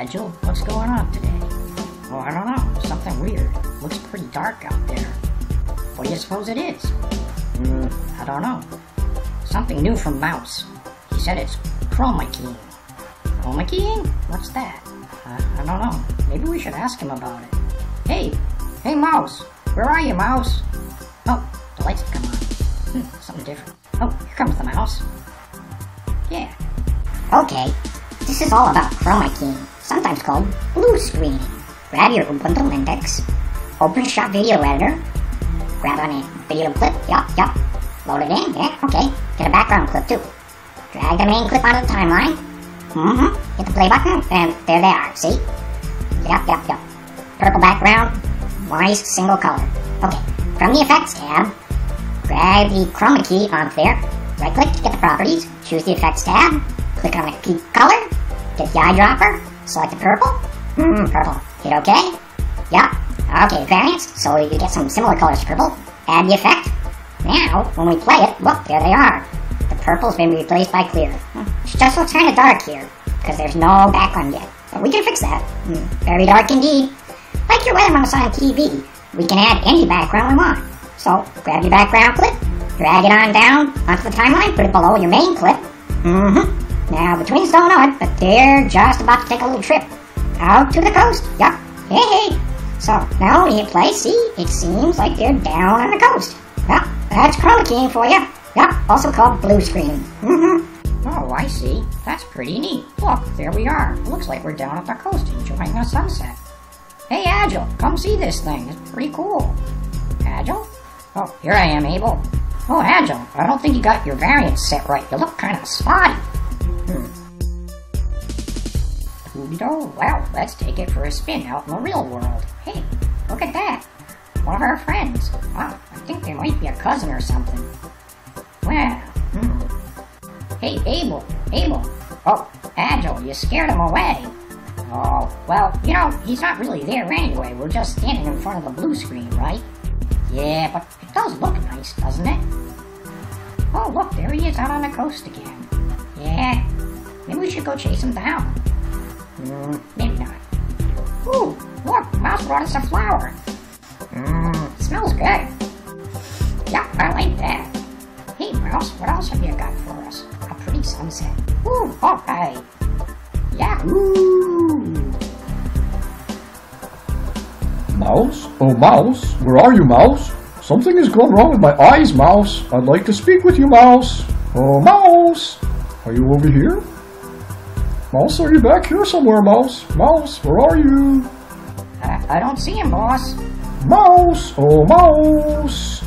Agile. What's going on today? Oh, I don't know. Something weird. Looks pretty dark out there. What do you suppose it is? Hmm, I don't know. Something new from Mouse. He said it's chroma keying. Chroma keying? What's that? Uh, I don't know. Maybe we should ask him about it. Hey, hey, Mouse. Where are you, Mouse? Oh, the lights have come on. Hmm, something different. Oh, here comes the mouse. Yeah. Okay, this is all about chroma keying, sometimes called blue screening. Grab your Ubuntu Linux, OpenShot Video Editor, grab on a video clip, yup, yup, load it in, yeah, okay, get a background clip too. Drag the main clip onto the timeline, mm-hmm, hit the play button, and there they are, see? Yup, yup, yup. Purple background, nice single color. Okay, from the Effects tab, grab the chroma key onto there, right click to get the properties, choose the Effects tab, click on the key color, get the eyedropper, select the purple, hmm, purple, hit OK, yep, okay, variance, so you get some similar colors to purple, add the effect, now, when we play it, look, there they are, the purple's been replaced by clear, it just looks kind of dark here, because there's no background yet, but we can fix that, hmm, very dark indeed, like your weather mouse on TV, we can add any background we want, so grab your background clip, drag it on down onto the timeline, put it below your main clip, mm-hmm, now, the twins don't know it, but they're just about to take a little trip out to the coast. Yup. Hey, hey. So, now you play, see, it seems like they're down on the coast. Yup, that's chroma keying for you. Yup, also called blue screen. Mm-hmm. Oh, I see. That's pretty neat. Look, there we are. Looks like we're down at the coast enjoying a sunset. Hey, Agile, come see this thing. It's pretty cool. Agile? Oh, here I am, Able. Oh, Agile, I don't think you got your variance set right. You look kind of spotty. Hmm. Well, let's take it for a spin out in the real world. Hey, look at that. One of our friends. Wow, I think they might be a cousin or something. Well, hmm. Hey, Able, Able. Oh, Agile, you scared him away. Oh, well, you know, he's not really there anyway. We're just standing in front of the blue screen, right? Yeah, but it does look nice, doesn't it? Oh, look, there he is out on the coast again. Yeah, maybe we should go chase him down. Mm, maybe not. Ooh, look, Mouse brought us a flower. Mmm, smells good. Yep, I like that. Hey, Mouse, what else have you got for us? A pretty sunset. Ooh, okay. Yahoo! Mouse? Oh, Mouse? Where are you, Mouse? Something has gone wrong with my eyes, Mouse. I'd like to speak with you, Mouse. Oh, Mouse! Are you over here? Mouse, are you back here somewhere, Mouse? Mouse, where are you? I, I don't see him, boss. Mouse! Oh, Mouse!